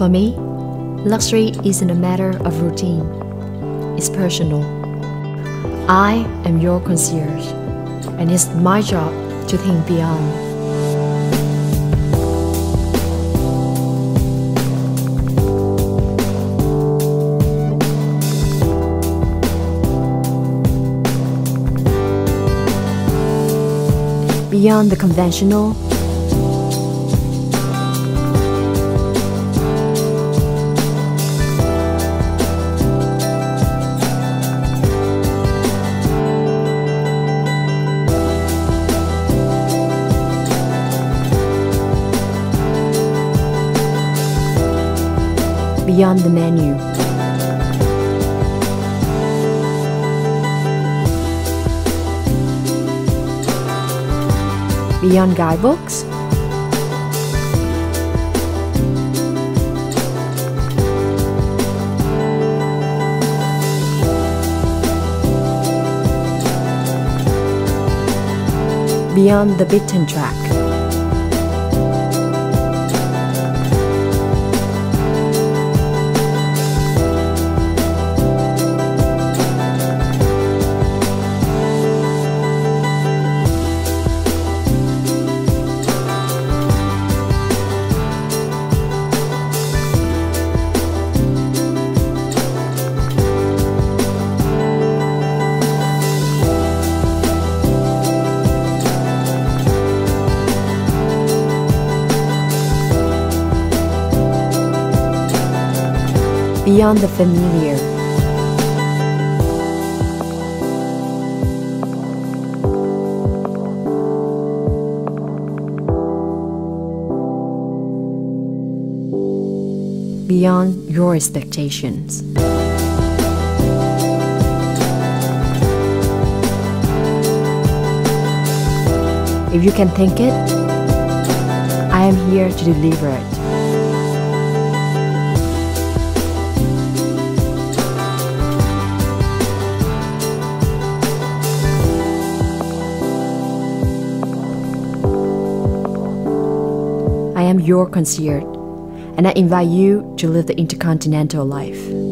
For me, luxury isn't a matter of routine, it's personal. I am your concierge, and it's my job to think beyond. Beyond the conventional, beyond the menu. Beyond guidebooks, beyond the beaten track. Beyond the familiar. Beyond your expectations. If you can think it, I am here to deliver it. Am your concierge, and I invite you to live the intercontinental life.